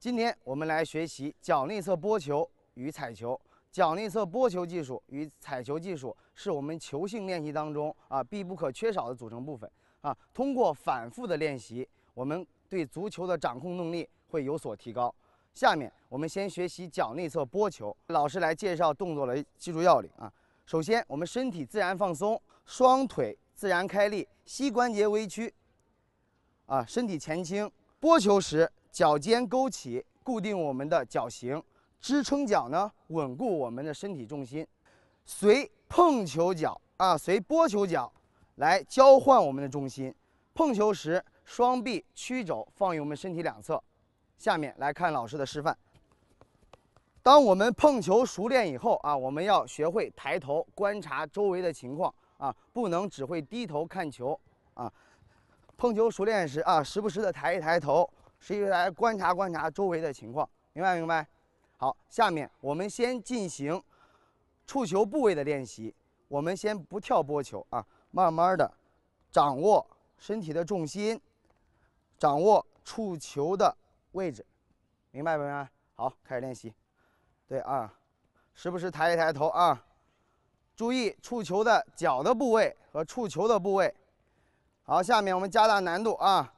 今天我们来学习脚内侧拨球与踩球。脚内侧拨球技术与踩球技术是我们球性练习当中啊必不可缺少的组成部分啊。通过反复的练习，我们对足球的掌控能力会有所提高。下面我们先学习脚内侧拨球，老师来介绍动作的技术要领啊。首先，我们身体自然放松，双腿自然开立，膝关节微屈，啊，身体前倾。拨球时，脚尖勾起，固定我们的脚型，支撑脚呢，稳固我们的身体重心。随碰球脚啊，随拨球脚来交换我们的重心。碰球时，双臂曲肘放于我们身体两侧。下面来看老师的示范。当我们碰球熟练以后啊，我们要学会抬头观察周围的情况啊，不能只会低头看球啊。碰球熟练时啊，时不时的抬一抬头，时不时来观察观察周围的情况，明白明白？好，下面我们先进行触球部位的练习。我们先不跳拨球啊，慢慢的掌握身体的重心，掌握触球的位置，明白明白？好，开始练习。对啊，时不时抬一抬头啊，注意触球的脚的部位和触球的部位。好，下面我们加大难度啊，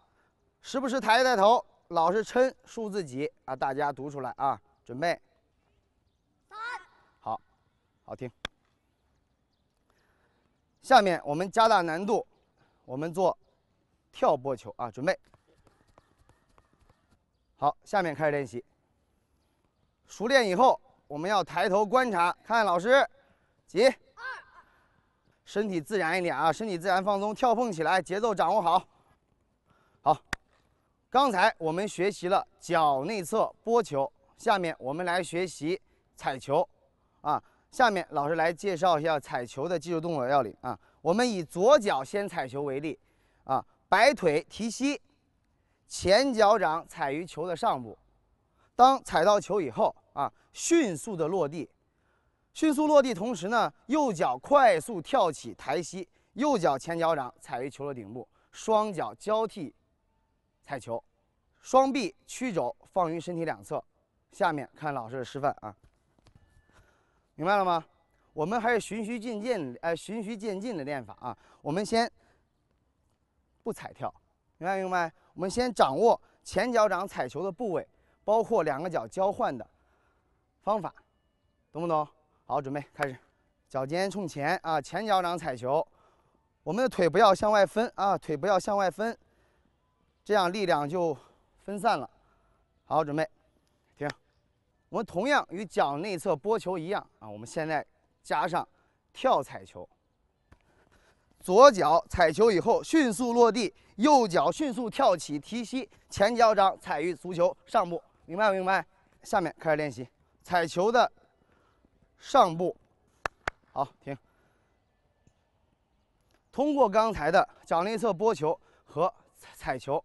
时不时抬一抬头，老是称数字几啊？大家读出来啊，准备。三。好，好听。下面我们加大难度，我们做跳拨球啊，准备。好，下面开始练习。熟练以后，我们要抬头观察，看老师，几。身体自然一点啊，身体自然放松，跳蹦起来，节奏掌握。好，刚才我们学习了脚内侧拨球，下面我们来学习踩球。啊，下面老师来介绍一下踩球的技术动作要领啊。我们以左脚先踩球为例，啊，摆腿提膝，前脚掌踩于球的上部，当踩到球以后啊，迅速的落地。迅速落地，同时呢，右脚快速跳起抬膝，右脚前脚掌踩于球的顶部，双脚交替踩球，双臂曲肘放于身体两侧。下面看老师的示范啊，明白了吗？我们还是循序渐进，哎，循序渐进的练法啊。我们先不踩跳，明白明白？我们先掌握前脚掌踩球的部位，包括两个脚交换的方法，懂不懂？好，准备开始，脚尖冲前啊，前脚掌踩球，我们的腿不要向外分啊，腿不要向外分，这样力量就分散了。好，准备，停。我们同样与脚内侧拨球一样啊，我们现在加上跳踩球，左脚踩球以后迅速落地，右脚迅速跳起提膝，前脚掌踩于足球上部，明白不明白？下面开始练习踩球的。上部，好停。通过刚才的脚内侧拨球和踩球，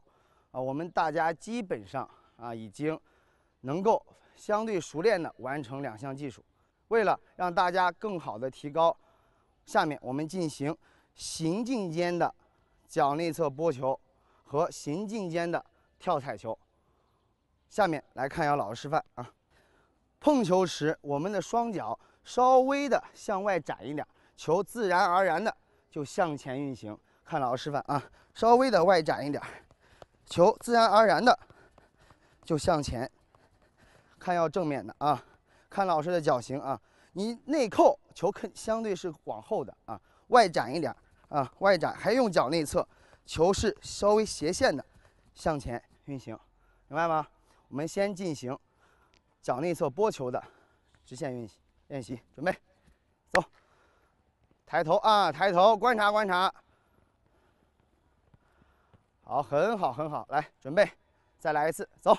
啊，我们大家基本上啊已经能够相对熟练的完成两项技术。为了让大家更好的提高，下面我们进行行进间的脚内侧拨球和行进间的跳踩球。下面来看一下老师示范啊。碰球时，我们的双脚稍微的向外展一点，球自然而然的就向前运行。看老师示范啊，稍微的外展一点，球自然而然的就向前。看要正面的啊，看老师的脚型啊，你内扣球肯相对是往后的啊，外展一点啊，外展还用脚内侧，球是稍微斜线的向前运行，明白吗？我们先进行。脚内侧拨球的直线运行练习，准备，走，抬头啊，抬头观察观察，好，很好很好，来准备，再来一次，走，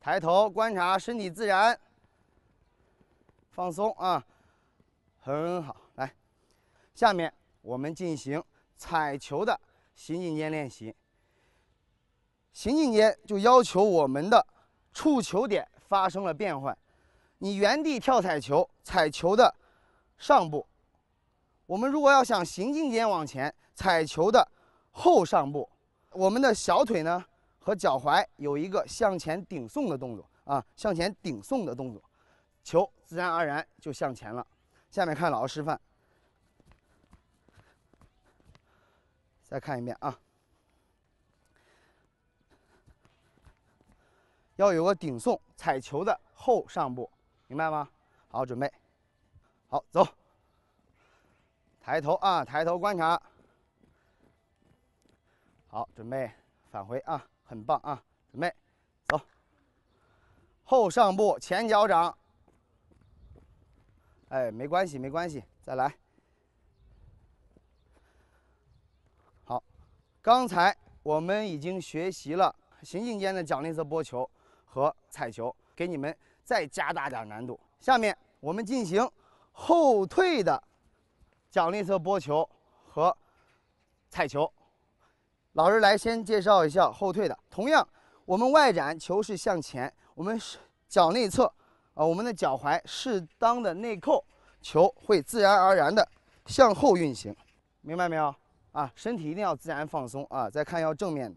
抬头观察，身体自然，放松啊，很好，来，下面我们进行踩球的行进间练习，行进间就要求我们的。触球点发生了变换，你原地跳踩球，踩球的上部。我们如果要想行进间往前，踩球的后上步。我们的小腿呢和脚踝有一个向前顶送的动作啊，向前顶送的动作，球自然而然就向前了。下面看老师示范，再看一遍啊，要有个顶送踩球的后上步，明白吗？好，准备，好，走，抬头啊，抬头观察，好，准备返回啊，很棒啊，准备，走，后上步，前脚掌。哎，没关系，没关系，再来。好，刚才我们已经学习了行进间的奖励色拨球和彩球，给你们再加大点难度。下面我们进行后退的奖励色拨球和彩球。老师来先介绍一下后退的。同样，我们外展球是向前，我们脚内侧。啊，我们的脚踝适当的内扣，球会自然而然的向后运行，明白没有？啊，身体一定要自然放松啊。再看要正面，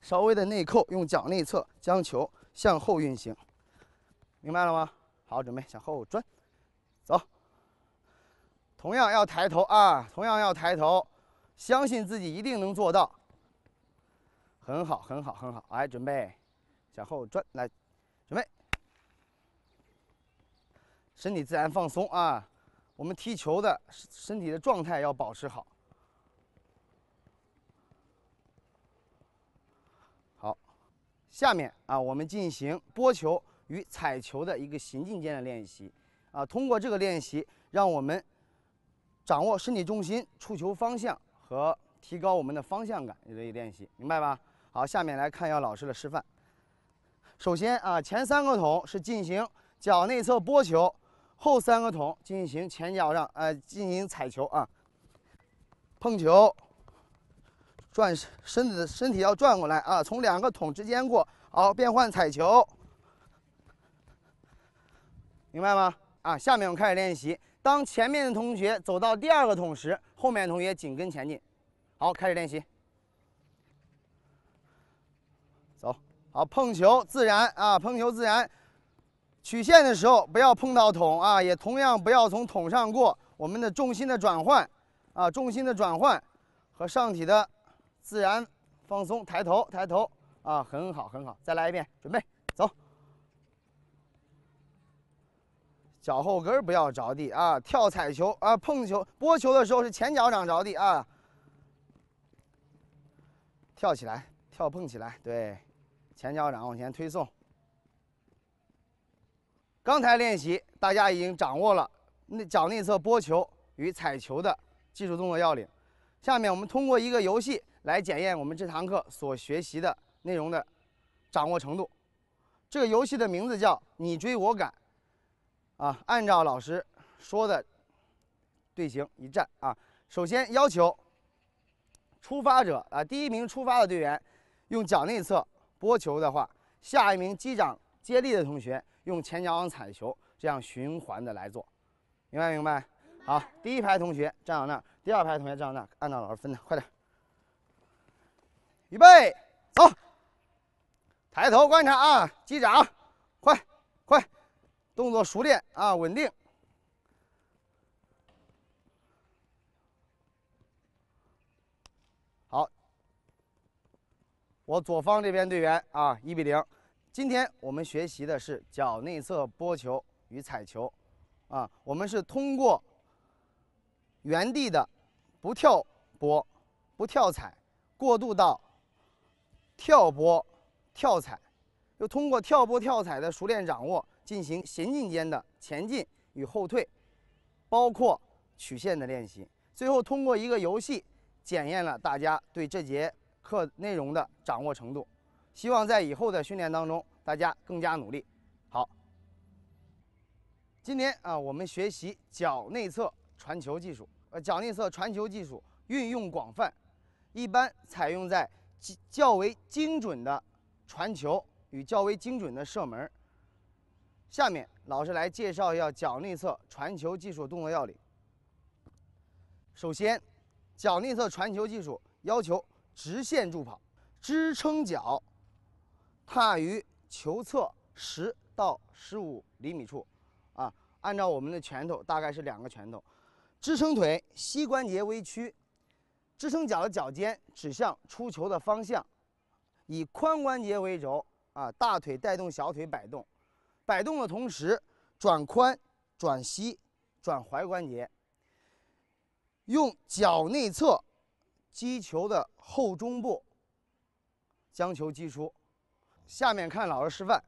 稍微的内扣，用脚内侧将球向后运行，明白了吗？好，准备向后转，走。同样要抬头啊，同样要抬头，相信自己一定能做到。很好，很好，很好。来，准备向后转，来，准备。身体自然放松啊，我们踢球的身体的状态要保持好。好，下面啊，我们进行拨球与踩球的一个行进间的练习啊。通过这个练习，让我们掌握身体重心、触球方向和提高我们的方向感这一练习，明白吧？好，下面来看一下老师的示范。首先啊，前三个桶是进行脚内侧拨球。后三个桶进行前脚上，呃，进行踩球啊，碰球，转身子，身体要转过来啊，从两个桶之间过，好，变换踩球，明白吗？啊，下面我们开始练习。当前面的同学走到第二个桶时，后面的同学紧跟前进。好，开始练习。走，好，碰球自然啊，碰球自然。曲线的时候不要碰到桶啊，也同样不要从桶上过。我们的重心的转换啊，重心的转换和上体的自然放松，抬头抬头啊，很好很好。再来一遍，准备走。脚后跟不要着地啊，跳踩球啊，碰球拨球的时候是前脚掌着地啊，跳起来，跳碰起来，对，前脚掌往前推送。刚才练习，大家已经掌握了内脚内侧拨球与踩球的技术动作要领。下面我们通过一个游戏来检验我们这堂课所学习的内容的掌握程度。这个游戏的名字叫“你追我赶”。啊，按照老师说的队形一站啊。首先要求出发者啊，第一名出发的队员用脚内侧拨球的话，下一名击掌接力的同学。用前脚掌踩球，这样循环的来做，明白明白？好，第一排同学站到那儿，第二排同学站到那儿，按照老师分的，快点。预备，走。抬头观察啊，击掌，快快，动作熟练啊，稳定。好，我左方这边队员啊，一比零。今天我们学习的是脚内侧拨球与踩球，啊，我们是通过原地的不跳拨、不跳踩，过渡到跳拨、跳踩，又通过跳拨、跳踩的熟练掌握，进行行进间的前进与后退，包括曲线的练习，最后通过一个游戏检验了大家对这节课内容的掌握程度。希望在以后的训练当中，大家更加努力。好，今天啊，我们学习脚内侧传球技术。呃，脚内侧传球技术运用广泛，一般采用在较为精准的传球与较为精准的射门。下面老师来介绍一下脚内侧传球技术动作要领。首先，脚内侧传球技术要求直线助跑。支撑脚踏于球侧十到十五厘米处，啊，按照我们的拳头大概是两个拳头，支撑腿，膝关节微屈，支撑脚的脚尖指向出球的方向，以髋关节为轴，啊，大腿带动小腿摆动，摆动的同时转髋、转膝、转踝关节，用脚内侧击球的后中部。将球击出，下面看老师示范。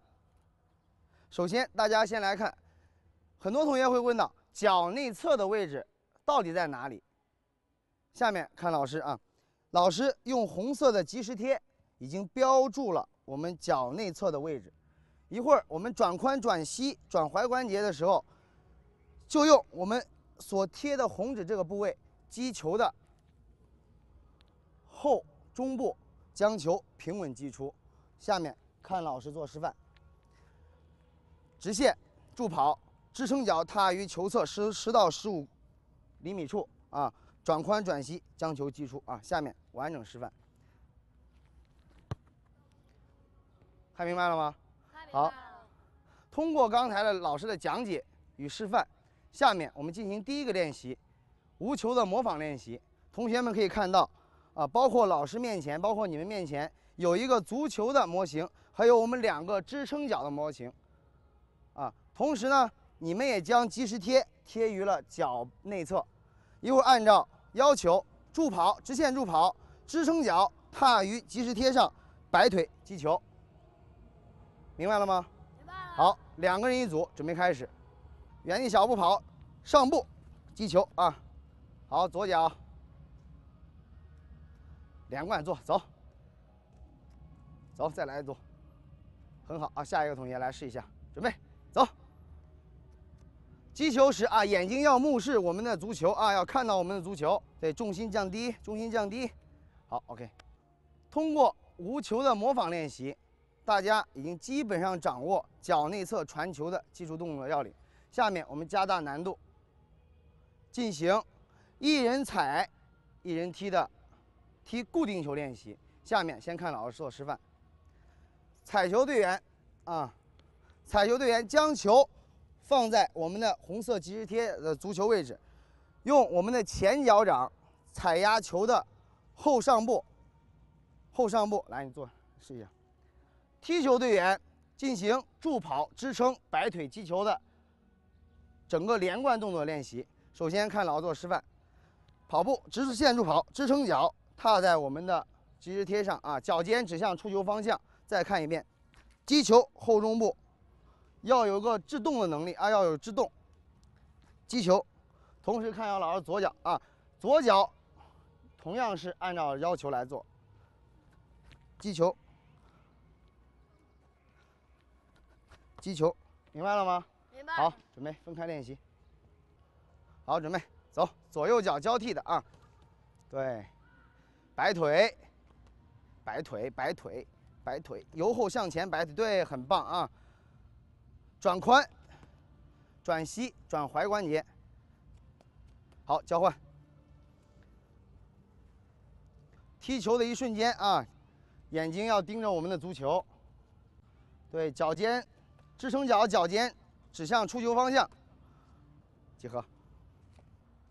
首先，大家先来看，很多同学会问到脚内侧的位置到底在哪里？下面看老师啊，老师用红色的即时贴已经标注了我们脚内侧的位置。一会儿我们转髋、转膝、转踝关节的时候，就用我们所贴的红指这个部位击球的后中部。将球平稳击出，下面看老师做示范。直线助跑，支撑脚踏于球侧十十到十五厘米处啊，转髋转膝将球击出啊。下面完整示范，看明白了吗？好，通过刚才的老师的讲解与示范，下面我们进行第一个练习，无球的模仿练习。同学们可以看到。啊，包括老师面前，包括你们面前，有一个足球的模型，还有我们两个支撑脚的模型。啊，同时呢，你们也将即时贴贴于了脚内侧。一会儿按照要求助跑，直线助跑，支撑脚踏于即时贴上，摆腿击球。明白了吗？明白了。好，两个人一组，准备开始。原地小步跑，上步击球啊。好，左脚。连贯做，走，走，再来一组，很好啊！下一个同学来试一下，准备，走。击球时啊，眼睛要目视我们的足球啊，要看到我们的足球。对，重心降低，重心降低。好，OK。通过无球的模仿练习，大家已经基本上掌握脚内侧传球的技术动作要领。下面我们加大难度，进行一人踩，一人踢的。踢固定球练习，下面先看老师做示范。踩球队员，啊，踩球队员将球放在我们的红色即时贴的足球位置，用我们的前脚掌踩压球的后上部，后上部来，你做试一下。踢球队员进行助跑、支撑、摆腿击球的整个连贯动作练习。首先看老师做示范，跑步直线助跑，支撑脚。踏在我们的即时贴上啊，脚尖指向出球方向。再看一遍，击球后中部要有个制动的能力啊，要有制动。击球，同时看姚老师左脚啊，左脚同样是按照要求来做。击球，击球，明白了吗？明白。好，准备分开练习。好，准备走，左右脚交替的啊，对。摆腿，摆腿，摆腿，摆腿，由后向前摆腿，对，很棒啊！转髋，转膝，转踝关节。好，交换。踢球的一瞬间啊，眼睛要盯着我们的足球。对，脚尖，支撑脚，脚尖指向出球方向。集合。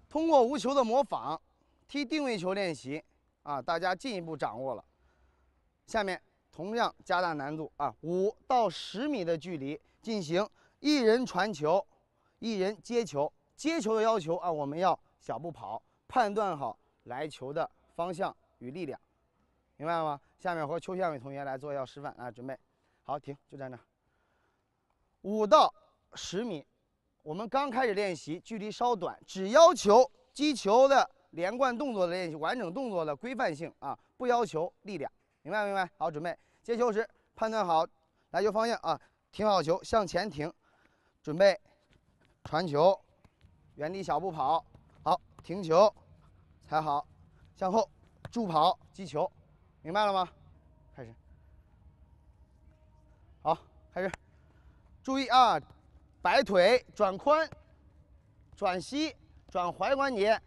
通过无球的模仿，踢定位球练习。啊，大家进一步掌握了。下面同样加大难度啊，五到十米的距离进行一人传球，一人接球。接球的要求啊，我们要小步跑，判断好来球的方向与力量，明白了吗？下面和邱向伟同学来做一下示范啊，准备好，停，就在那。五到十米，我们刚开始练习，距离稍短，只要求击球的。连贯动作的练习，完整动作的规范性啊，不要求力量，明白明白？好，准备接球时判断好来球方向啊，停好球，向前停，准备传球，原地小步跑，好，停球，踩好，向后助跑击球，明白了吗？开始，好，开始，注意啊，摆腿转髋，转膝，转踝关节。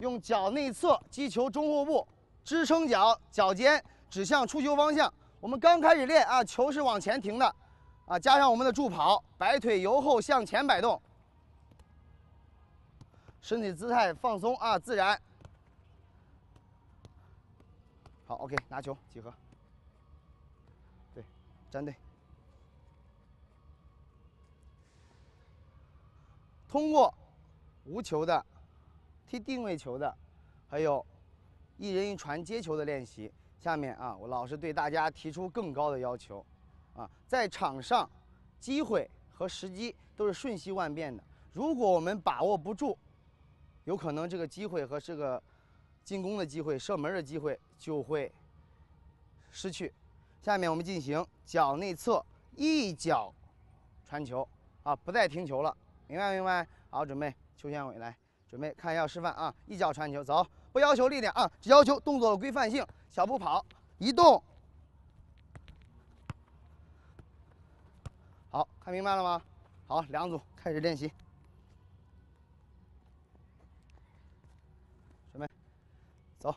用脚内侧击球中后部，支撑脚脚尖指向出球方向。我们刚开始练啊，球是往前停的，啊，加上我们的助跑，摆腿由后向前摆动，身体姿态放松啊，自然。好，OK，拿球集合。对，站队。通过无球的、踢定位球的，还有一人一传接球的练习，下面啊，我老师对大家提出更高的要求，啊，在场上，机会和时机都是瞬息万变的。如果我们把握不住，有可能这个机会和这个进攻的机会、射门的机会就会失去。下面我们进行脚内侧一脚传球，啊，不再停球了。明白明白，好，准备，邱宪伟来，准备看一下示范啊，一脚传球，走，不要求力量啊，只要求动作的规范性，小步跑，移动，好看明白了吗？好，两组开始练习，准备，走，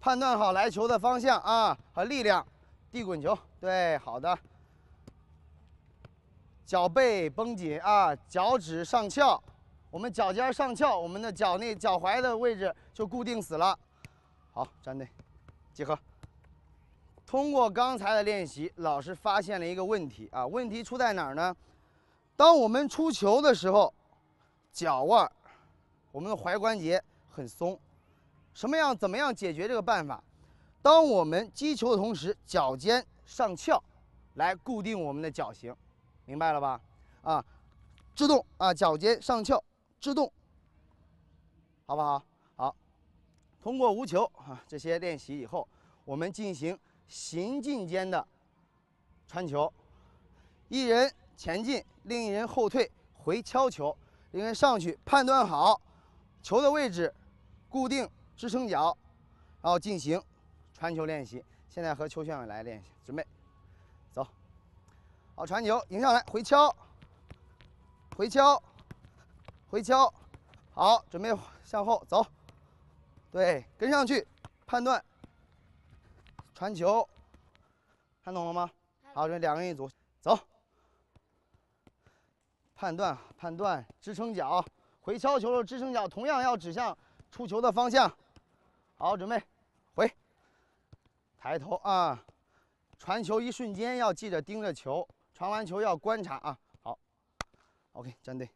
判断好来球的方向啊和力量，地滚球，对，好的。脚背绷紧啊，脚趾上翘，我们脚尖上翘，我们的脚内脚踝的位置就固定死了。好，站内，集合。通过刚才的练习，老师发现了一个问题啊，问题出在哪儿呢？当我们出球的时候，脚腕，我们的踝关节很松。什么样？怎么样解决这个办法？当我们击球的同时，脚尖上翘，来固定我们的脚型。明白了吧？啊，制动啊，脚尖上翘，制动，好不好？好，通过无球啊这些练习以后，我们进行行进间的传球，一人前进，另一人后退，回敲球，一人上去，判断好球的位置，固定支撑脚，然后进行传球练习。现在和邱炫伟来练习，准备。好，传球迎上来，回敲，回敲，回敲，好，准备向后走，对，跟上去，判断，传球，看懂了吗？好，这两个人一组，走，判断，判断，支撑脚，回敲球的支撑脚同样要指向出球的方向，好，准备，回，抬头啊，传球一瞬间要记着盯着球。传完球要观察啊，好，OK，站队。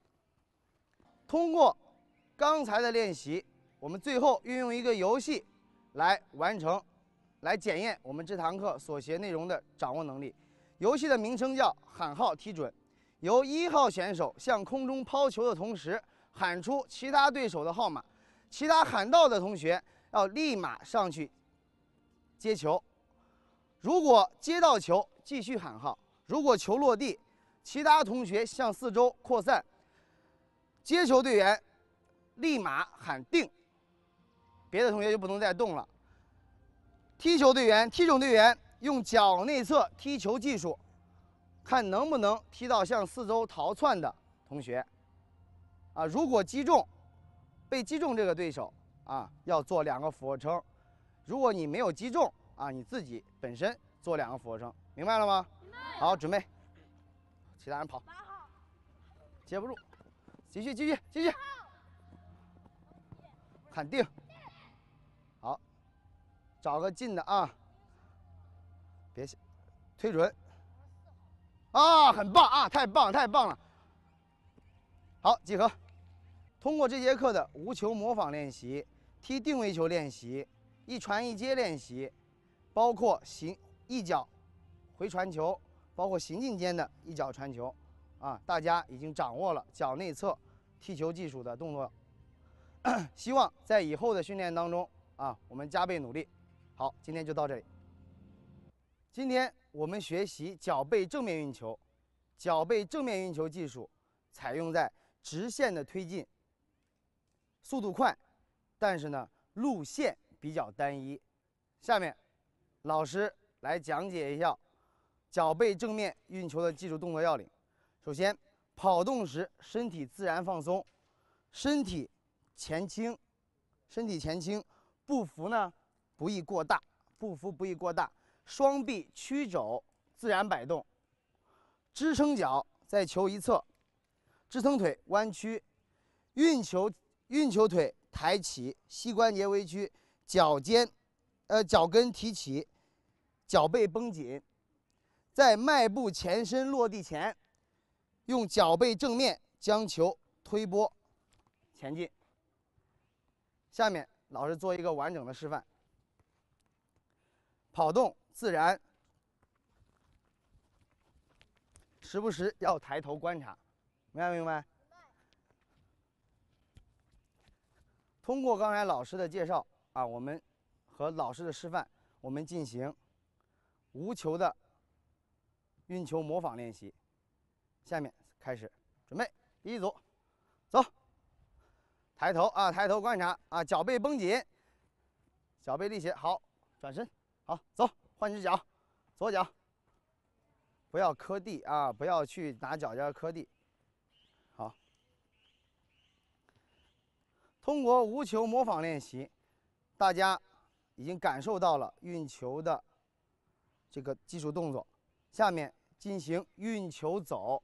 通过刚才的练习，我们最后运用一个游戏来完成，来检验我们这堂课所学内容的掌握能力。游戏的名称叫喊号踢准，由一号选手向空中抛球的同时喊出其他对手的号码，其他喊到的同学要立马上去接球。如果接到球，继续喊号。如果球落地，其他同学向四周扩散，接球队员立马喊定，别的同学就不能再动了。踢球队员、踢中队员用脚内侧踢球技术，看能不能踢到向四周逃窜的同学。啊，如果击中，被击中这个对手啊，要做两个俯卧撑。如果你没有击中啊，你自己本身做两个俯卧撑，明白了吗？好，准备，其他人跑，接不住，继续继续继续，喊定，好，找个近的啊，别推准，啊，很棒啊，太棒太棒了，好，集合。通过这节课的无球模仿练习、踢定位球练习、一传一接练习，包括行一脚回传球。包括行进间的一脚传球，啊，大家已经掌握了脚内侧踢球技术的动作，希望在以后的训练当中啊，我们加倍努力。好，今天就到这里。今天我们学习脚背正面运球，脚背正面运球技术采用在直线的推进，速度快，但是呢路线比较单一。下面老师来讲解一下。脚背正面运球的技术动作要领：首先，跑动时身体自然放松，身体前倾，身体前倾，步幅呢不宜过大，步幅不宜过大，双臂曲肘自然摆动，支撑脚在球一侧，支撑腿弯曲，运球运球腿抬起，膝关节微屈，脚尖，呃脚跟提起，脚背绷紧，在迈步前伸落地前，用脚背正面将球推拨前进。下面老师做一个完整的示范。跑动自然，时不时要抬头观察，明白明白？通过刚才老师的介绍啊，我们和老师的示范，我们进行无球的运球模仿练习。下面开始，准备，第一组，走。抬头啊，抬头观察啊，脚背绷紧，脚背立起，好，转身，好，走，换只脚，左脚，不要磕地啊，不要去拿脚尖磕地，好。通过无球模仿练习，大家已经感受到了运球的这个技术动作，下面进行运球走，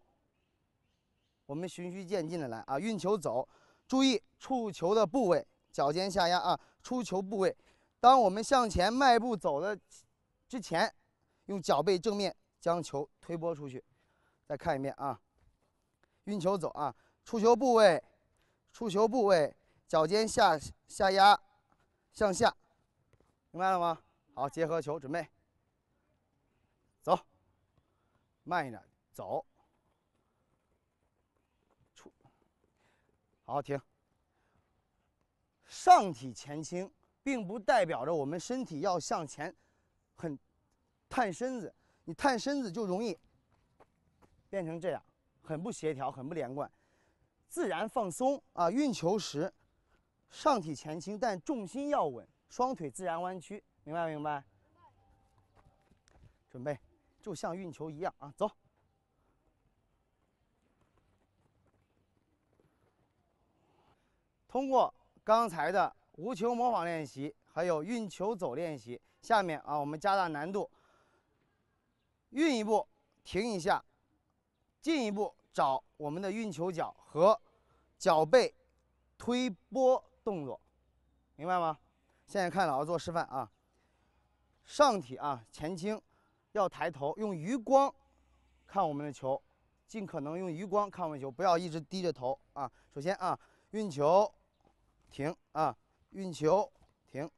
我们循序渐进的来啊，运球走。注意触球的部位，脚尖下压啊！出球部位，当我们向前迈步走的之前，用脚背正面将球推拨出去。再看一遍啊，运球走啊！出球部位，出球部位，脚尖下下压，向下，明白了吗？好，结合球准备，走，慢一点，走。出好，停。上体前倾，并不代表着我们身体要向前，很探身子。你探身子就容易变成这样，很不协调，很不连贯。自然放松啊，运球时上体前倾，但重心要稳，双腿自然弯曲，明白明白？准备，就像运球一样啊，走。通过刚才的无球模仿练习，还有运球走练习，下面啊，我们加大难度，运一步，停一下，进一步找我们的运球脚和脚背推拨动作，明白吗？现在看老师做示范啊，上体啊前倾，要抬头，用余光看我们的球，尽可能用余光看我们球，不要一直低着头啊。首先啊，运球。停啊！运球，停，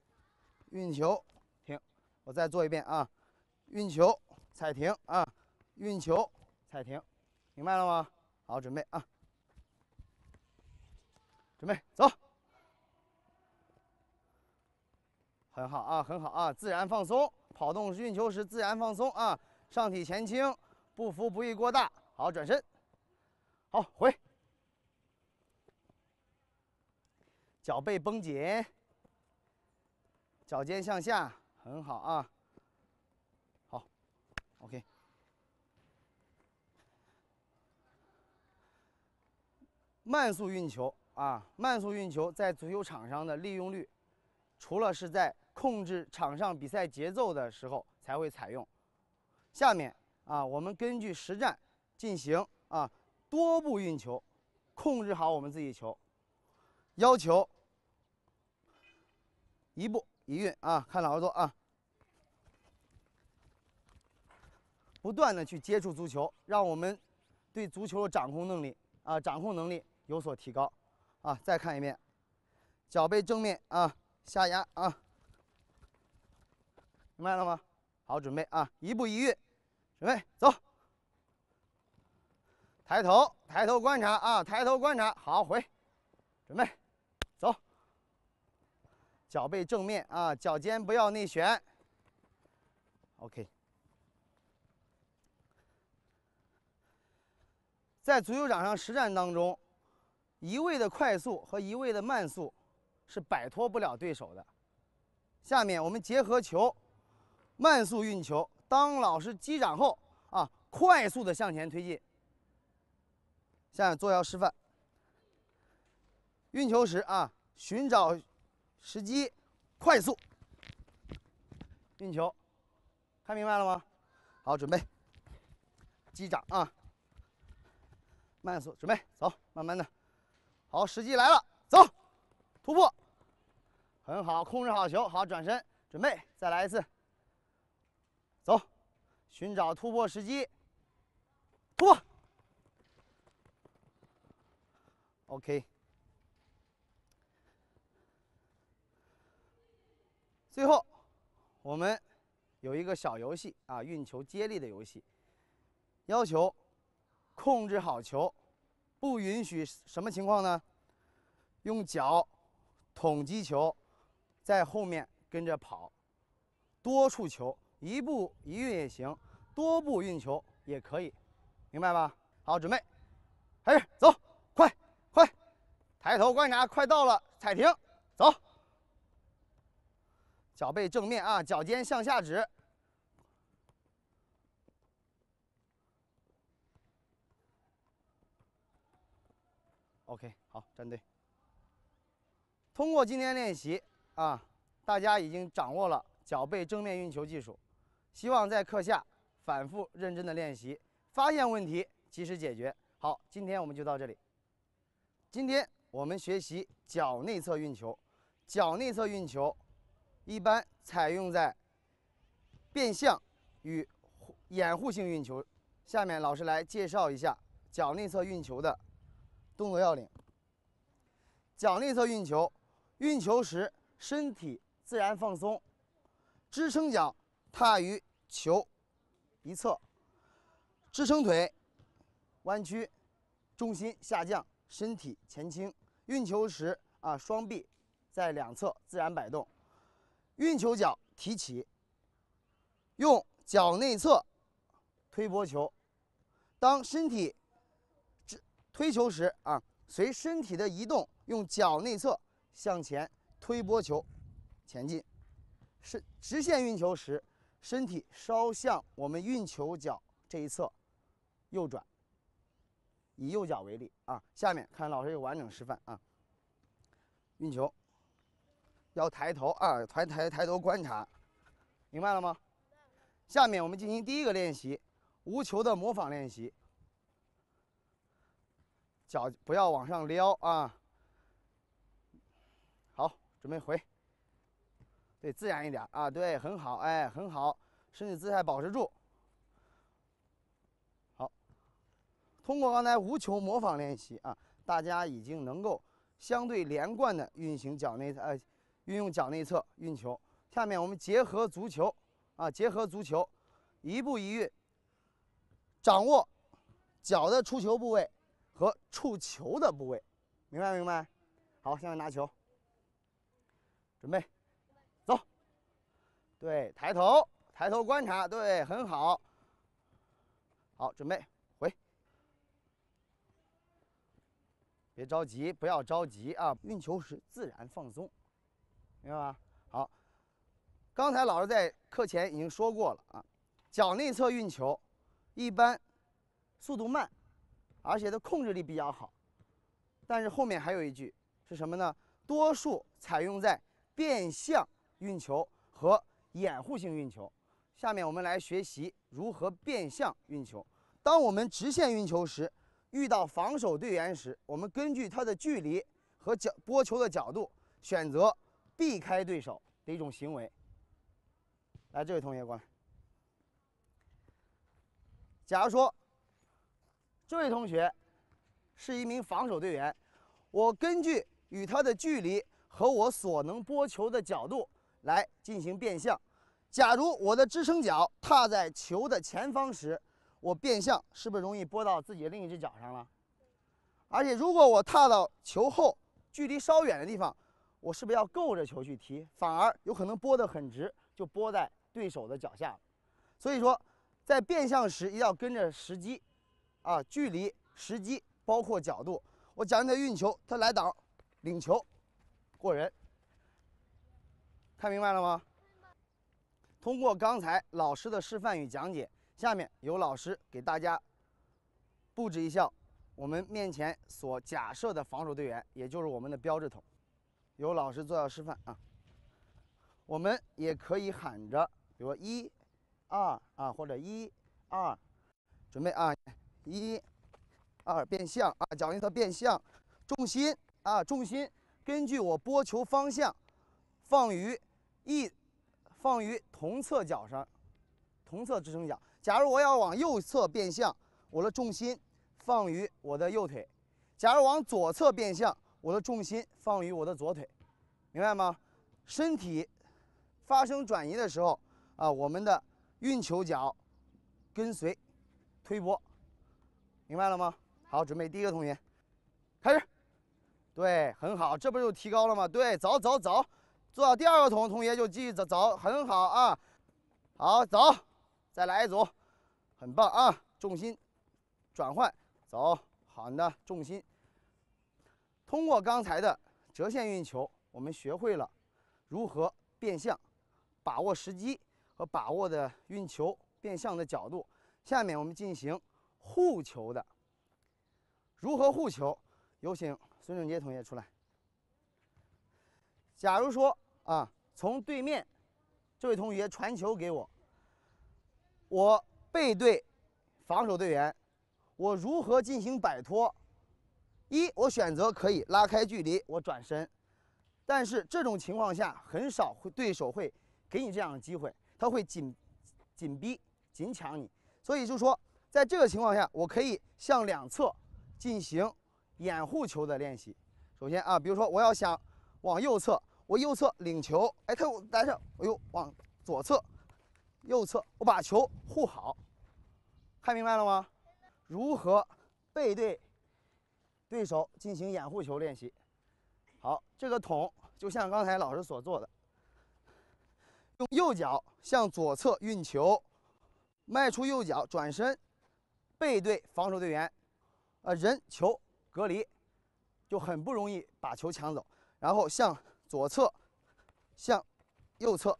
运球，停。我再做一遍啊！运球，踩停啊！运球，踩停，明白了吗？好，准备啊！准备走。很好啊，很好啊！自然放松，跑动运球时自然放松啊！上体前倾，步幅不宜过大。好，转身。好，回。脚背绷紧，脚尖向下，很好啊。好，OK。慢速运球啊，慢速运球在足球场上的利用率，除了是在控制场上比赛节奏的时候才会采用。下面啊，我们根据实战进行啊多步运球，控制好我们自己球。要求一步一运啊，看老师做啊，不断的去接触足球，让我们对足球的掌控能力啊，掌控能力有所提高啊。再看一遍，脚背正面啊，下压啊，明白了吗？好，准备啊，一步一运，准备走，抬头，抬头观察啊，抬头观察，好，回，准备。走，脚背正面啊，脚尖不要内旋。OK，在足球场上实战当中，一味的快速和一味的慢速是摆脱不了对手的。下面我们结合球，慢速运球，当老师击掌后啊，快速的向前推进。下面做要示范。运球时啊，寻找时机，快速运球，看明白了吗？好，准备，击掌啊，慢速，准备走，慢慢的，好，时机来了，走，突破，很好，控制好球，好，转身，准备，再来一次，走，寻找突破时机，突破，OK。最后，我们有一个小游戏啊，运球接力的游戏，要求控制好球，不允许什么情况呢？用脚捅击球，在后面跟着跑，多触球，一步一运也行，多步运球也可以，明白吧？好，准备，开始，走，快快，抬头观察，快到了，踩停，走。脚背正面啊，脚尖向下指。OK，好，站队。通过今天练习啊，大家已经掌握了脚背正面运球技术。希望在课下反复认真的练习，发现问题及时解决。好，今天我们就到这里。今天我们学习脚内侧运球，脚内侧运球。一般采用在变向与掩护性运球。下面老师来介绍一下脚内侧运球的动作要领。脚内侧运球，运球时身体自然放松，支撑脚踏于球一侧，支撑腿弯曲，重心下降，身体前倾。运球时啊，双臂在两侧自然摆动。运球脚提起，用脚内侧推拨球。当身体推球时啊，随身体的移动，用脚内侧向前推拨球前进。是直线运球时，身体稍向我们运球脚这一侧右转。以右脚为例啊，下面看老师有完整示范啊。运球。要抬头啊，抬抬抬头观察，明白了吗？下面我们进行第一个练习，无球的模仿练习。脚不要往上撩啊。好，准备回。对，自然一点啊。对，很好，哎，很好，身体姿态保持住。好，通过刚才无球模仿练习啊，大家已经能够相对连贯的运行脚内呃。运用脚内侧运球，下面我们结合足球，啊，结合足球，一步一运，掌握脚的出球部位和触球的部位，明白明白？好，下面拿球，准备，对，抬头，抬头观察，对，很好，好，准备回，别着急，不要着急啊，运球时自然放松。明白吧？好，刚才老师在课前已经说过了啊，脚内侧运球一般速度慢，而且它控制力比较好。但是后面还有一句是什么呢？多数采用在变向运球和掩护性运球。下面我们来学习如何变向运球。当我们直线运球时，遇到防守队员时，我们根据他的距离和角拨球的角度选择。避开对手的一种行为。来，这位同学过来。假如说，这位同学是一名防守队员，我根据与他的距离和我所能拨球的角度来进行变向。假如我的支撑脚踏在球的前方时，我变向是不是容易拨到自己的另一只脚上了？而且，如果我踏到球后距离稍远的地方，我是不是要够着球去踢？反而有可能拨得很直，就拨在对手的脚下。所以说，在变向时一定要跟着时机，啊，距离、时机，包括角度。我假如在运球，他来挡，领球，过人。看明白了吗？通过刚才老师的示范与讲解，下面由老师给大家布置一下我们面前所假设的防守队员，也就是我们的标志筒。由老师做下示范啊，我们也可以喊着，比如。说一、二啊，或者一、二，准备啊，一、二变向啊，脚内侧变向，重心啊，重心根据我拨球方向放于一，放于同侧脚上，同侧支撑脚。假如我要往右侧变向，我的重心放于我的右腿；假如往左侧变向，我的重心放于我的左腿，明白吗？身体发生转移的时候啊，我们的运球脚跟随推拨，明白了吗？好，准备第一个同学开始，对，很好，这不就提高了吗？对，走走走，做到第二个桶同学就继续走走，很好啊，好走。再来一组，很棒啊！重心转换，走，好的，重心。通过刚才的折线运球，我们学会了如何变向，把握时机和把握的运球变向的角度。下面我们进行护球的，如何护球？有请孙正杰同学出来。假如说啊，从对面这位同学传球给我。我背对防守队员，我如何进行摆脱？一，我选择可以拉开距离，我转身。但是这种情况下，很少会对手会给你这样的机会，他会紧紧逼、紧抢你。所以就说，在这个情况下，我可以向两侧进行掩护球的练习。首先啊，比如说我要想往右侧，我右侧领球，哎，看我来上，哎呦，往左侧。右侧，我把球护好，看明白了吗？如何背对对手进行掩护球练习？好，这个桶就像刚才老师所做的，用右脚向左侧运球，迈出右脚转身，背对防守队员，呃，人球隔离，就很不容易把球抢走。然后向左侧，向右侧。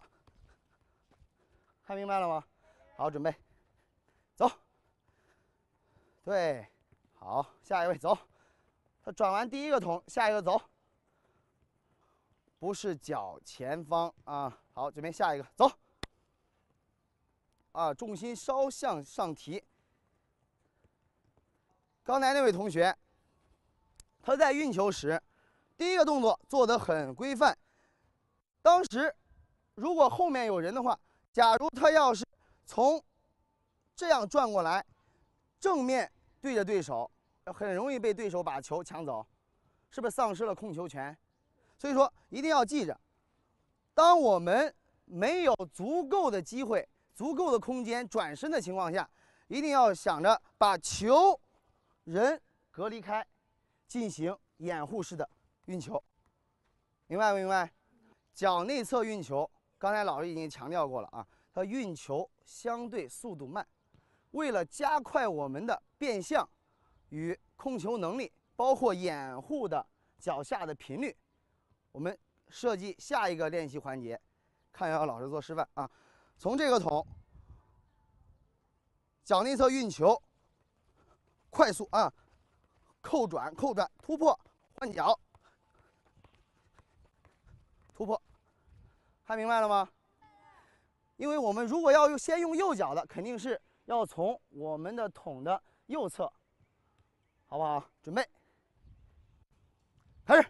看明白了吗？好，准备，走。对，好，下一位走。他转完第一个桶，下一个走。不是脚前方啊。好，准备下一个走。啊，重心稍向上提。刚才那位同学，他在运球时，第一个动作做得很规范。当时，如果后面有人的话。假如他要是从这样转过来，正面对着对手，很容易被对手把球抢走，是不是丧失了控球权？所以说一定要记着，当我们没有足够的机会、足够的空间转身的情况下，一定要想着把球、人隔离开，进行掩护式的运球，明白不明白？脚内侧运球。刚才老师已经强调过了啊，它运球相对速度慢，为了加快我们的变向与控球能力，包括掩护的脚下的频率，我们设计下一个练习环节，看一下老师做示范啊。从这个桶，脚内侧运球，快速啊，扣转扣转突破换脚，突破。看明白了吗？因为我们如果要用先用右脚的，肯定是要从我们的桶的右侧，好不好？准备，开始。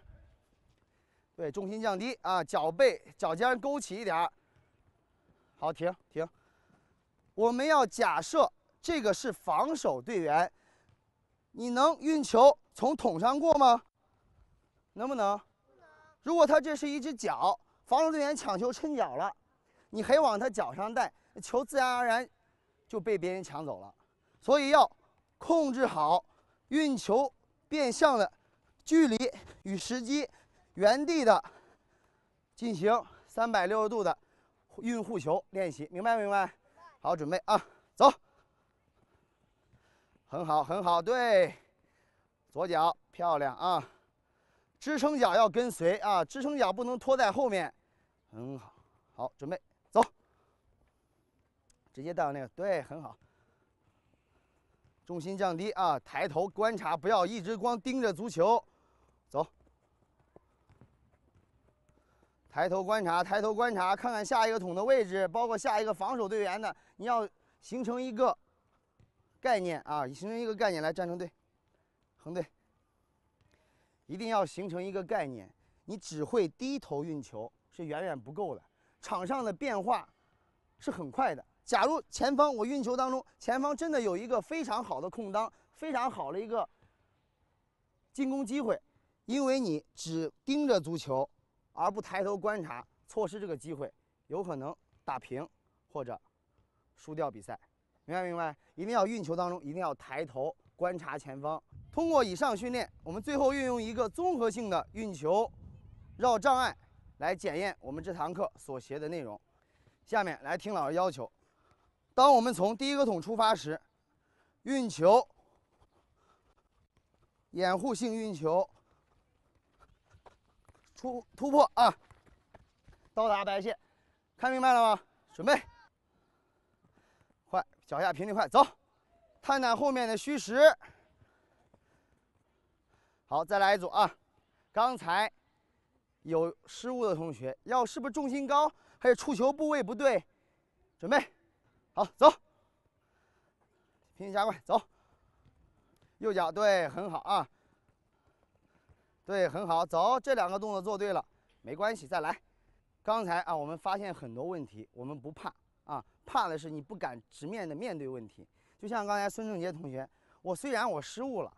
对，重心降低啊，脚背、脚尖勾起一点。好，停停。我们要假设这个是防守队员，你能运球从桶上过吗？能不能？如果他这是一只脚。防守队员抢球抻脚了，你还往他脚上带，球自然而然就被别人抢走了。所以要控制好运球变向的距离与时机，原地的进行三百六十度的运护球练习，明白明白？好，准备啊，走，很好很好，对，左脚漂亮啊。支撑脚要跟随啊，支撑脚不能拖在后面，很好，好，准备走，直接到那个，对，很好，重心降低啊，抬头观察，不要一直光盯着足球，走，抬头观察，抬头观察，看看下一个桶的位置，包括下一个防守队员的，你要形成一个概念啊，形成一个概念来站成队，横队，一定要形成一个概念。你只会低头运球是远远不够的，场上的变化是很快的。假如前方我运球当中，前方真的有一个非常好的空当，非常好的一个进攻机会，因为你只盯着足球而不抬头观察，错失这个机会，有可能打平或者输掉比赛。明白明白？一定要运球当中一定要抬头观察前方。通过以上训练，我们最后运用一个综合性的运球。绕障碍来检验我们这堂课所学的内容。下面来听老师要求：当我们从第一个桶出发时，运球，掩护性运球，出突破啊，到达白线，看明白了吗？准备，快，脚下频率快，走，探探后面的虚实。好，再来一组啊，刚才。有失误的同学，要是不是重心高，还是触球部位不对？准备，好，走，频率加快，走，右脚对，很好啊，对，很好，走，这两个动作做对了，没关系，再来。刚才啊，我们发现很多问题，我们不怕啊，怕的是你不敢直面的面对问题。就像刚才孙正杰同学，我虽然我失误了，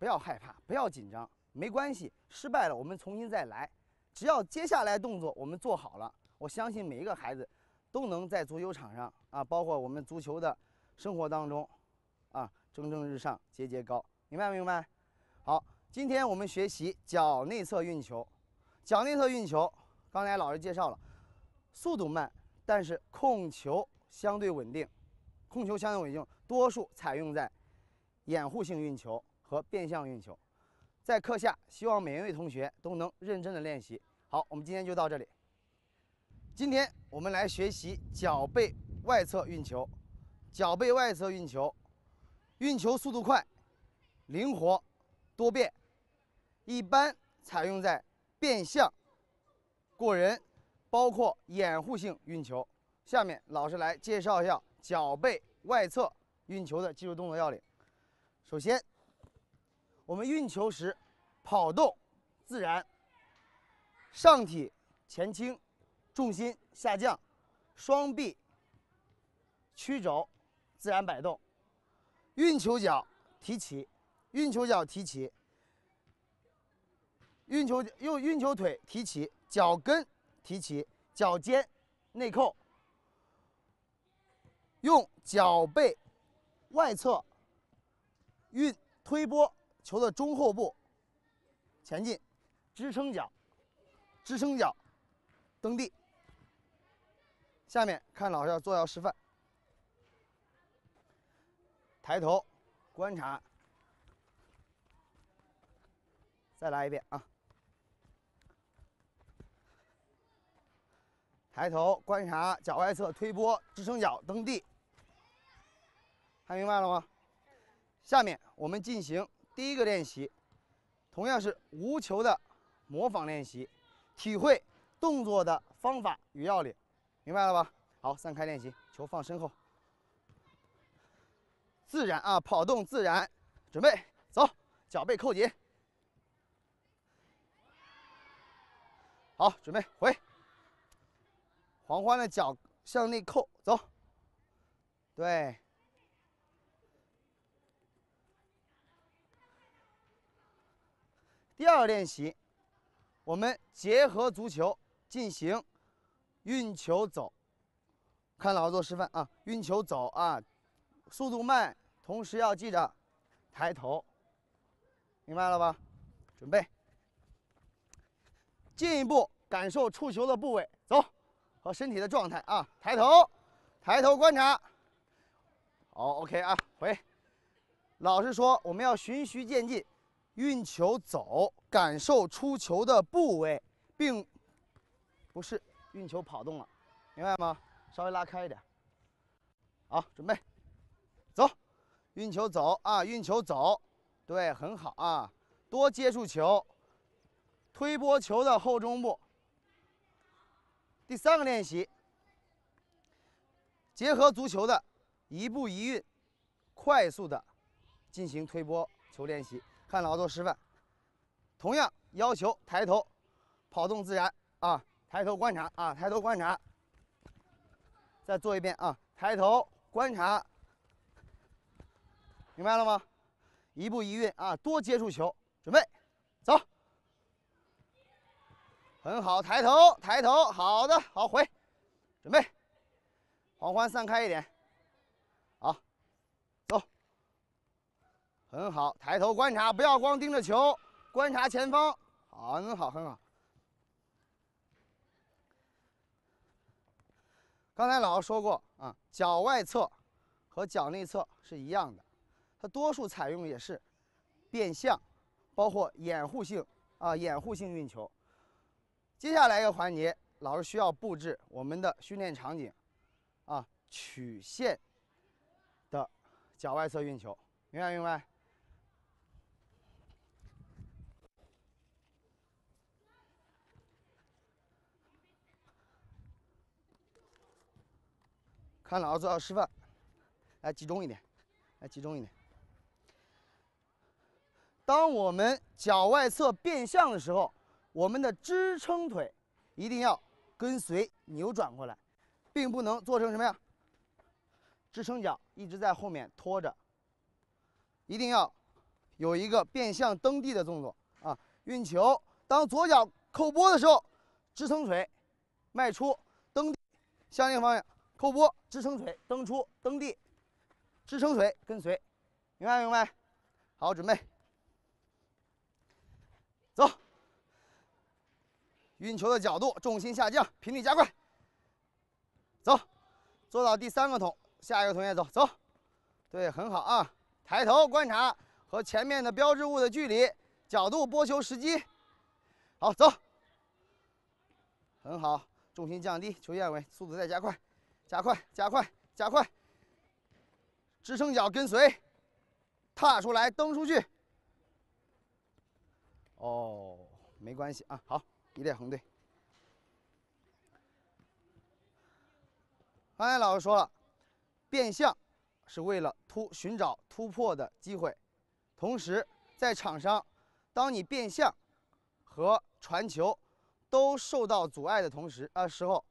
不要害怕，不要紧张。没关系，失败了我们重新再来，只要接下来动作我们做好了，我相信每一个孩子都能在足球场上啊，包括我们足球的生活当中啊蒸蒸日上，节节高，明白明白？好，今天我们学习脚内侧运球，脚内侧运球，刚才老师介绍了，速度慢，但是控球相对稳定，控球相对稳定，多数采用在掩护性运球和变向运球。在课下，希望每一位同学都能认真的练习。好，我们今天就到这里。今天我们来学习脚背外侧运球。脚背外侧运球，运球速度快、灵活、多变，一般采用在变向、过人，包括掩护性运球。下面老师来介绍一下脚背外侧运球的技术动作要领。首先。我们运球时，跑动自然，上体前倾，重心下降，双臂曲肘自然摆动，运球脚提起，运球脚提起，运球用运球腿提起，脚跟提起，脚尖内扣，用脚背外侧运推拨。球的中后部前进，支撑脚，支撑脚，蹬地。下面看老师要做要示范，抬头观察，再来一遍啊！抬头观察，脚外侧推拨，支撑脚，蹬地。看明白了吗？下面我们进行。第一个练习，同样是无球的模仿练习，体会动作的方法与要领，明白了吧？好，散开练习，球放身后，自然啊，跑动自然，准备走，脚背扣紧，好，准备回，黄欢的脚向内扣，走，对。第二练习，我们结合足球进行运球走，看老师做示范啊！运球走啊，速度慢，同时要记着抬头，明白了吧？准备，进一步感受触球的部位，走和身体的状态啊！抬头，抬头观察，好，OK 啊，回。老师说我们要循序渐进。运球走，感受出球的部位，并不是运球跑动了，明白吗？稍微拉开一点。好，准备，走，运球走啊，运球走，对，很好啊，多接触球，推拨球的后中部。第三个练习，结合足球的一步一运，快速的进行推拨球练习。看老做示范，同样要求抬头，跑动自然啊，抬头观察啊，抬头观察。再做一遍啊，抬头观察，明白了吗？一步一运啊，多接触球，准备，走。很好，抬头，抬头，好的，好回，准备，黄环散开一点，好，很好，抬头观察，不要光盯着球，观察前方，很好，很好。刚才老师说过啊，脚外侧和脚内侧是一样的，它多数采用也是变向，包括掩护性啊，掩护性运球。接下来一个环节，老师需要布置我们的训练场景，啊，曲线的脚外侧运球，明白明白？看老师做好示范，来集中一点，来集中一点。当我们脚外侧变向的时候。我们的支撑腿一定要跟随扭转过来，并不能做成什么呀？支撑脚一直在后面拖着，一定要有一个变向蹬地的动作啊！运球，当左脚扣拨的时候，支撑腿迈出蹬地，向那个方向扣波，支撑腿蹬出蹬地，支撑腿跟随，明白明白？好，准备，走。运球的角度，重心下降，频率加快。走，做到第三个桶，下一个同学走走。对，很好啊！抬头观察和前面的标志物的距离、角度、拨球时机。好，走。很好，重心降低，球燕尾，速度再加快，加快，加快，加快。支撑脚跟随，踏出来，蹬出去。哦，没关系啊，好。一列横队。刚才老师说了，变向是为了突寻找突破的机会，同时在场上，当你变向和传球都受到阻碍的同时啊时候，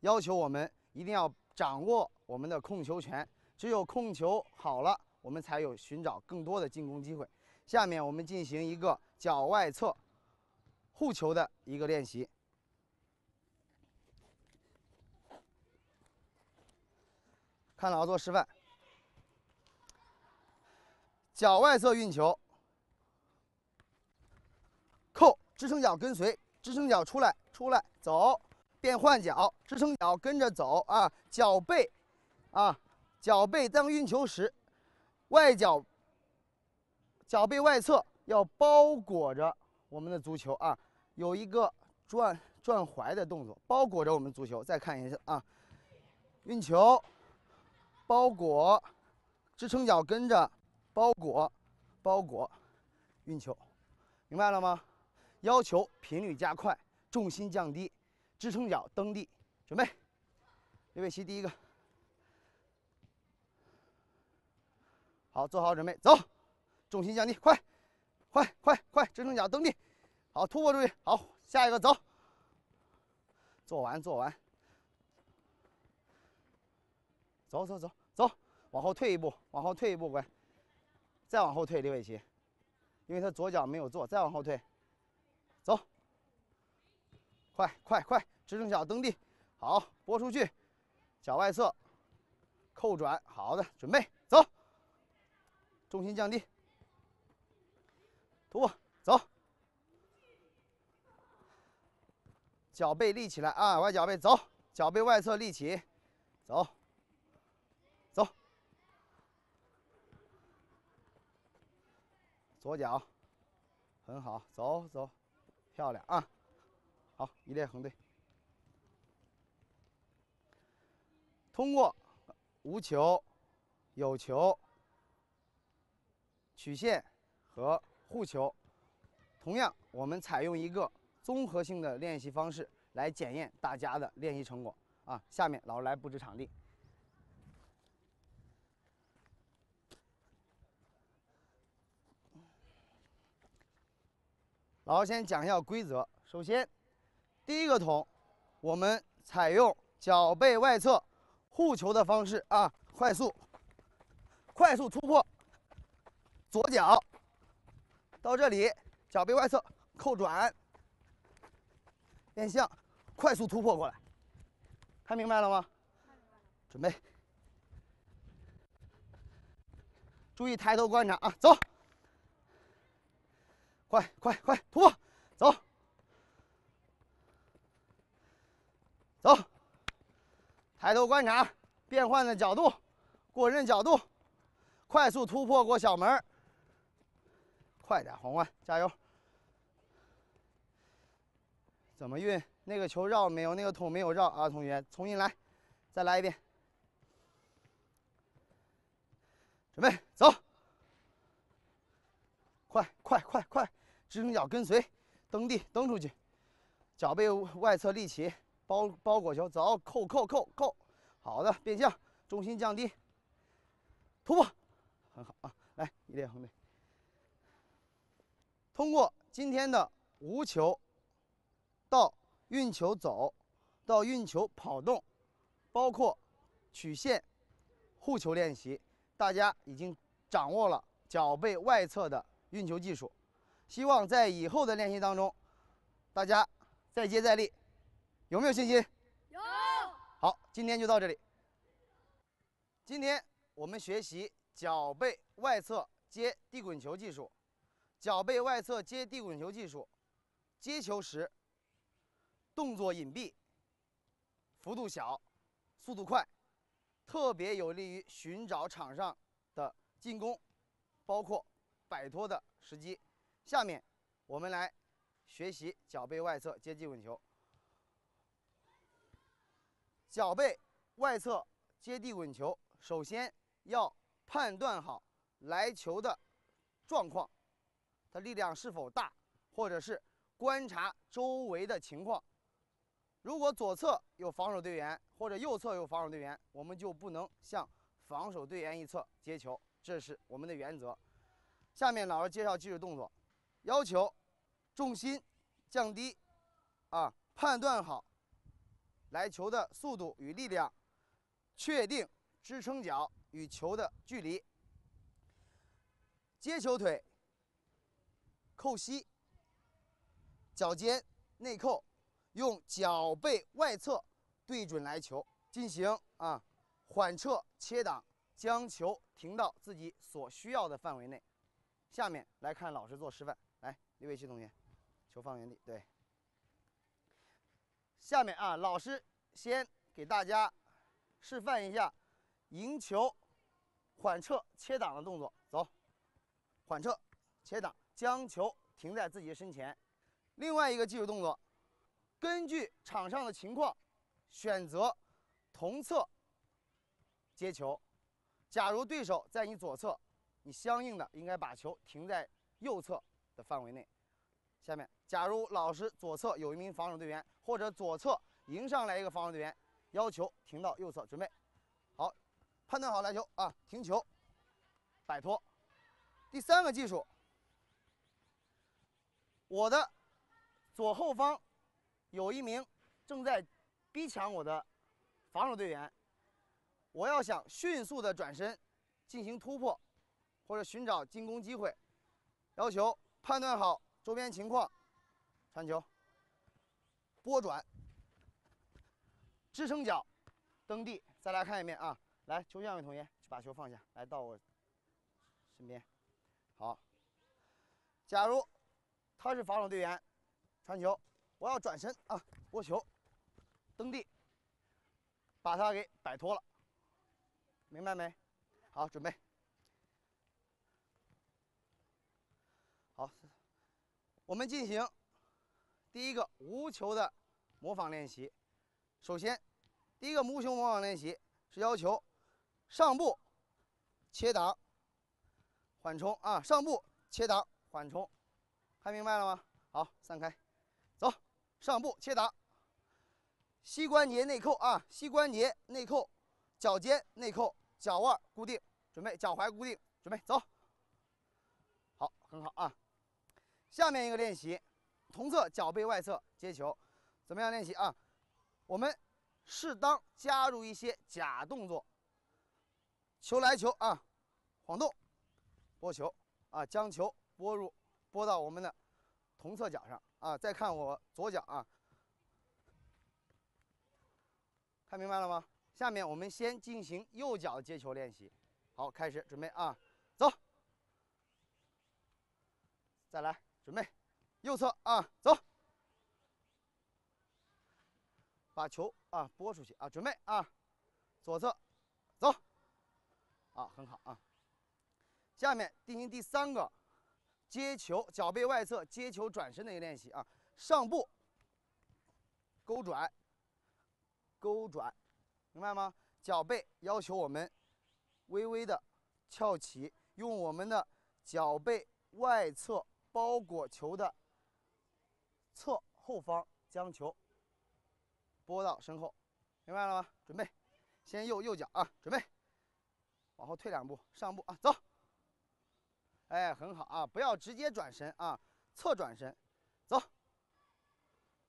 要求我们一定要掌握我们的控球权。只有控球好了，我们才有寻找更多的进攻机会。下面我们进行一个脚外侧。护球的一个练习，看老师做示范。脚外侧运球，扣，支撑脚跟随，支撑脚出来，出来走，变换脚，支撑脚跟着走啊，脚背，啊，脚背当运球时，外脚，脚背外侧要包裹着我们的足球啊。有一个转转踝的动作，包裹着我们足球。再看一下啊，运球，包裹，支撑脚跟着，包裹，包裹，运球，明白了吗？要求频率加快，重心降低，支撑脚蹬地，准备，李伟奇第一个，好，做好准备，走，重心降低，快，快，快，快，支撑脚蹬地。好，突破出去。好，下一个走。做完，做完。走走走走，往后退一步，往后退一步，乖。再往后退，李伟奇，因为他左脚没有做，再往后退。走。快快快，支撑脚蹬地。好，拨出去，脚外侧，扣转。好的，准备走。重心降低。突破，走。脚背立起来啊，外脚背走，脚背外侧立起，走，走，左脚，很好，走走，漂亮啊，好，一列横队。通过无球、有球、曲线和护球，同样，我们采用一个综合性的练习方式来检验大家的练习成果啊。下面老师来布置场地。老师先讲一下规则。首先，第一个桶，我们采用脚背外侧护球的方式啊，快速、快速突破，左脚到这里，脚背外侧扣转，变向，快速突破过来。看明白了吗？准备，注意抬头观察啊，走。快快快，突破，走，走，抬头观察，变换的角度，过人角度，快速突破过小门快点，皇冠，加油！怎么运？那个球绕没有？那个桶没有绕啊，同学，重新来，再来一遍，准备，走，快快快快！支撑脚跟随，蹬地蹬出去，脚背外侧立起，包包裹球，走，扣扣扣扣，好的，变向，重心降低，突破，很好啊，来一列横队。通过今天的无球到运球走，到运球跑动，包括曲线护球练习，大家已经掌握了脚背外侧的运球技术。希望在以后的练习当中，大家再接再厉，有没有信心？有。好，今天就到这里。今天我们学习脚背外侧接地滚球技术。脚背外侧接地滚球技术，接球时动作隐蔽，幅度小，速度快，特别有利于寻找场上的进攻，包括摆脱的时机。下面我们来学习脚背外侧接地滚球。脚背外侧接地滚球，首先要判断好来球的状况，它力量是否大，或者是观察周围的情况。如果左侧有防守队员，或者右侧有防守队员，我们就不能向防守队员一侧接球，这是我们的原则。下面老师介绍技术动作。要求重心降低，啊，判断好来球的速度与力量，确定支撑脚与球的距离，接球腿扣膝，脚尖内扣，用脚背外侧对准来球进行啊缓撤切挡，将球停到自己所需要的范围内。下面来看老师做示范。来，李伟奇同学，球放原地。对，下面啊，老师先给大家示范一下迎球、缓撤、切挡的动作。走，缓撤、切挡，将球停在自己的身前。另外一个技术动作，根据场上的情况选择同侧接球。假如对手在你左侧，你相应的应该把球停在右侧。的范围内，下面，假如老师左侧有一名防守队员，或者左侧迎上来一个防守队员，要求停到右侧，准备好，判断好来球啊，停球，摆脱。第三个技术，我的左后方有一名正在逼抢我的防守队员，我要想迅速的转身进行突破，或者寻找进攻机会，要求。判断好周边情况，传球，拨转，支撑脚，蹬地。再来看一遍啊！来，邱向伟同学，去把球放下来，到我身边。好，假如他是防守队员，传球，我要转身啊，拨球，蹬地，把他给摆脱了。明白没？好，准备。好，我们进行第一个无球的模仿练习。首先，第一个无球模仿练习是要求上步切挡缓冲啊，上步切挡缓冲。看明白了吗？好，散开，走，上步切挡，膝关节内扣啊，膝关节内扣，脚尖内扣，脚腕固定，准备，脚踝固定，准备，走。好，很好啊。下面一个练习，同侧脚背外侧接球，怎么样练习啊？我们适当加入一些假动作，球来球啊，晃动，拨球啊，将球拨入，拨到我们的同侧脚上啊。再看我左脚啊，看明白了吗？下面我们先进行右脚接球练习。好，开始，准备啊，走，再来，准备，右侧啊，走。把球啊拨出去啊，准备啊，左侧，走，啊，很好啊。下面进行第三个接球，脚背外侧接球转身的一个练习啊。上步，勾转，勾转，明白吗？脚背要求我们微微的翘起，用我们的脚背外侧包裹球的侧后方将球。拨到身后，明白了吗？准备，先右右脚啊，准备，往后退两步，上步啊，走。哎，很好啊，不要直接转身啊，侧转身，走。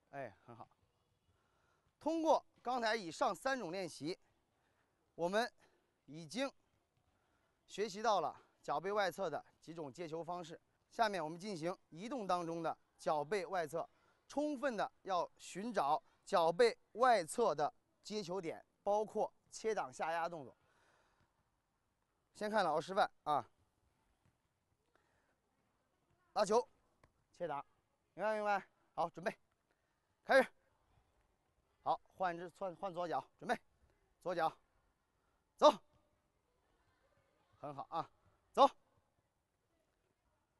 哎，很好。通过刚才以上三种练习，我们已经学习到了脚背外侧的几种接球方式。下面我们进行移动当中的脚背外侧，充分的要寻找。脚背外侧的接球点包括切挡下压动作。先看老师示范啊，拉球，切挡，明白明白？好，准备，开始。好，换只换换左脚，准备，左脚，走，很好啊，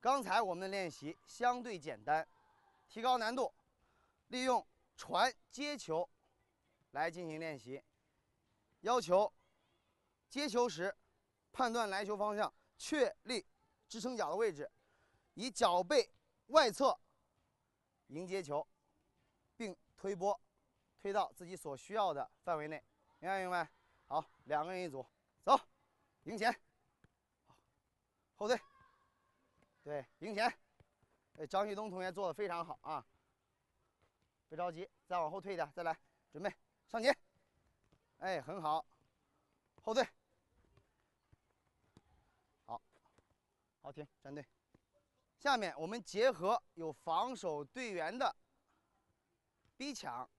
刚才我们的练习相对简单，提高难度，利用。传接球来进行练习，要求接球时判断来球方向，确立支撑脚的位置，以脚背外侧迎接球，并推拨推到自己所需要的范围内，明白明白？好，两个人一组，走，迎前，后退，对，赢钱，哎，张旭东同学做的非常好啊。别着急，再往后退一点，再来，准备上前，哎，很好，后退，好，好停，站队。下面我们结合有防守队员的逼抢，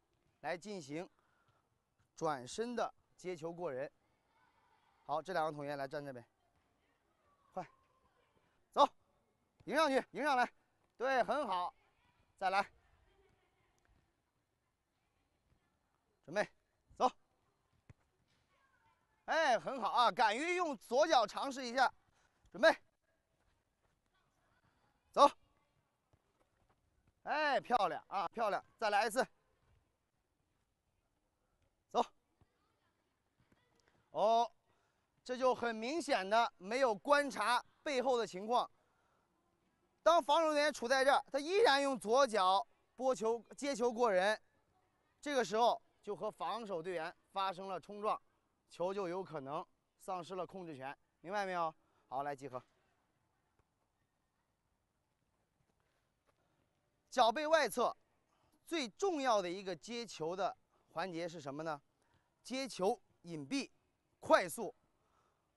来进行转身的接球过人。好，这两个同学来站这边，快，走，迎上去，迎上来，对，很好，再来。准备，走！哎，很好啊，敢于用左脚尝试一下。准备，走！哎，漂亮啊，漂亮！再来一次，走！哦，这就很明显的没有观察背后的情况。当防守人员处在这儿，他依然用左脚拨球接球过人，这个时候。就和防守队员发生了冲撞，球就有可能丧失了控制权，明白没有？好，来集合。脚背外侧最重要的一个接球的环节是什么呢？接球隐蔽、快速，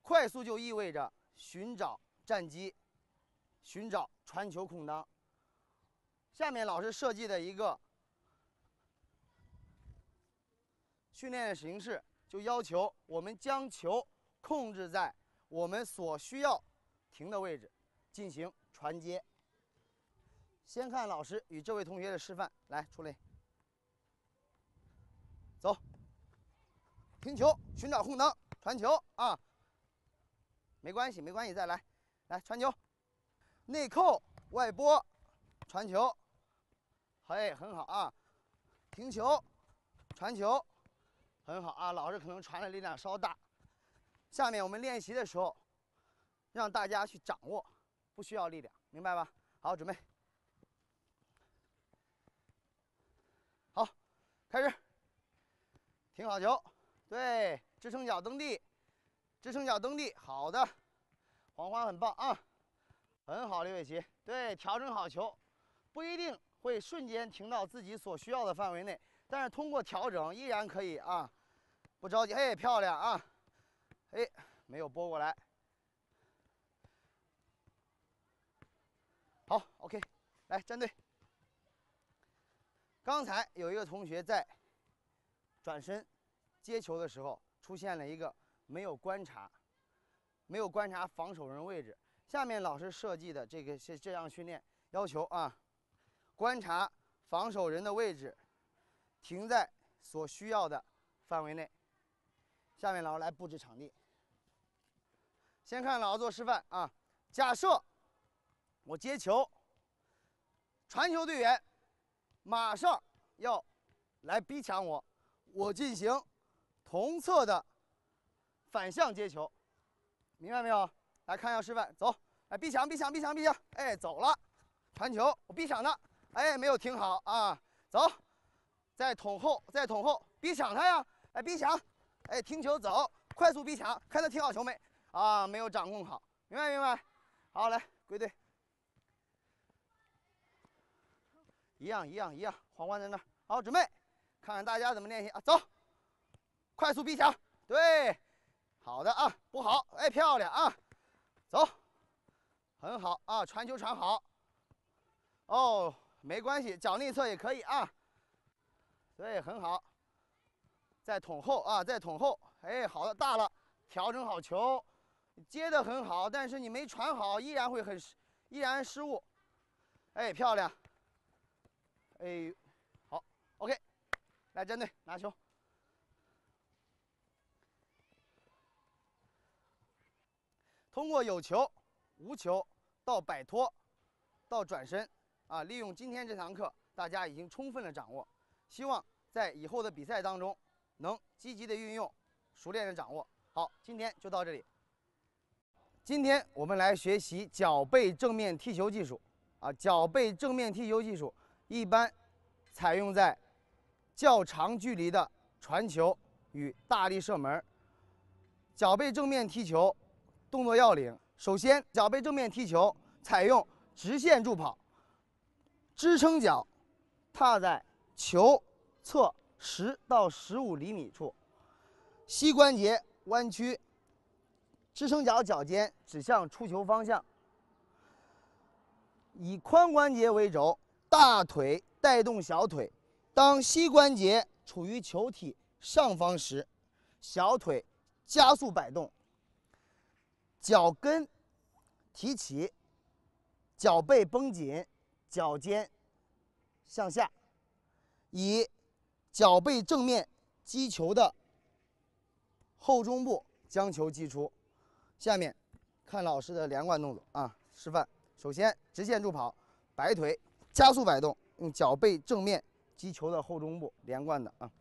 快速就意味着寻找战机，寻找传球空当。下面老师设计的一个。训练的形式就要求我们将球控制在我们所需要停的位置，进行传接。先看老师与这位同学的示范，来出来，走，停球，寻找空当，传球啊，没关系，没关系，再来，来传球，内扣，外拨，传球，嘿，很好啊，停球，传球，很好啊，老师可能传的力量稍大，下面我们练习的时候。让大家去掌握，不需要力量，明白吧？好，准备。好，开始，停好球，对，支撑脚蹬地，支撑脚蹬地，好的，黄花很棒啊。很好，刘伟奇，对，调整好球，不一定会瞬间停到自己所需要的范围内，但是通过调整依然可以啊，不着急，哎，漂亮啊，哎，没有拨过来，好，OK，来站队。刚才有一个同学在转身接球的时候出现了一个没有观察，没有观察防守人位置。下面老师设计的这个是这样训练要求啊，观察防守人的位置，停在所需要的范围内。下面老师来布置场地，先看老师做示范啊。假设我接球，传球队员。马上要来逼抢我，我进行同侧的反向接球，明白没有？来看一下示范，走，哎逼抢，逼抢，逼抢，逼抢，哎，走了，传球，我逼抢他，哎，没有停好啊，走，再捅后，再捅后，逼抢他呀，哎，逼抢，哎，停球走，快速逼抢，看他停好球没？啊，没有掌控好，明白明白？好，来归队。一样一样一样，皇冠在那儿，好，准备，看看大家怎么练习。啊，走，快速逼抢，对，好的啊，不好，哎，漂亮啊，走，很好啊，传球传好，哦，没关系，脚内侧也可以啊，对，很好，再捅后啊，再捅后，哎，好的，大了，调整好球，接的很好，但是你没传好，依然会很，依然失误，哎，漂亮。哎，好，OK，来站队拿球。通过有球、无球到摆脱，到转身，啊，利用今天这堂课，大家已经充分的掌握。希望在以后的比赛当中，能积极的运用，熟练的掌握。好，今天就到这里。今天我们来学习脚背正面踢球技术，啊，脚背正面踢球技术。一般采用在较长距离的传球与大力射门。脚背正面踢球动作要领：首先，脚背正面踢球采用直线助跑，支撑脚踏在球侧十到十五厘米处，膝关节弯曲，支撑脚脚尖指向出球方向，以髋关节为轴。大腿带动小腿，当膝关节处于球体上方时，小腿加速摆动，脚跟提起，脚背绷紧，脚尖向下，以脚背正面击球的后中部将球击出。下面看老师的连贯动作啊，示范。首先直线助跑，摆腿。加速摆动，用脚背正面击球的后中部，连贯的啊，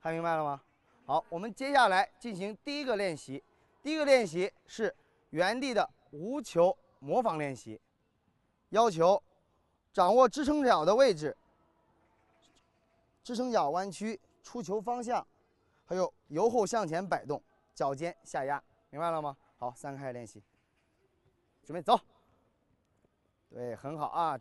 看明白了吗？好，我们接下来进行第一个练习。第一个练习是原地的无球模仿练习，要求掌握支撑脚的位置，支撑脚弯曲，出球方向，还有由后向前摆动，脚尖下压，明白了吗？好，三个开始练习。准备走，对，很好啊。